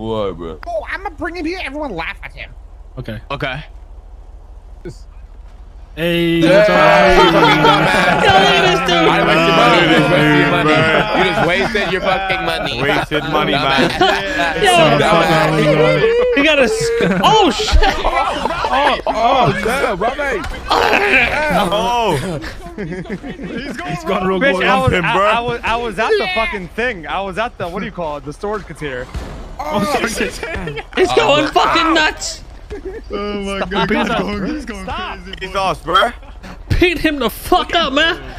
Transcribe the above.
What, bro? Oh, I'm gonna bring him here. Everyone laugh at him. Okay. Okay. Hey. Hey, what's you up? fucking dumbass. Yo, this dude. I wasted your money. You just wasted your money. You just wasted your fucking money. Wasted money, man. Yo, Dumbass. he got a. Oh shit! Oh, oh, damn, Robbie. Oh, He's gone real good. I him, I, bro. I was, I was at the fucking thing. I was at the, what do you call it? The storage container. Oh, it's oh, going fucking nuts. Oh my God! he's going Stop god, he's off, bro. Beat him the fuck up, man.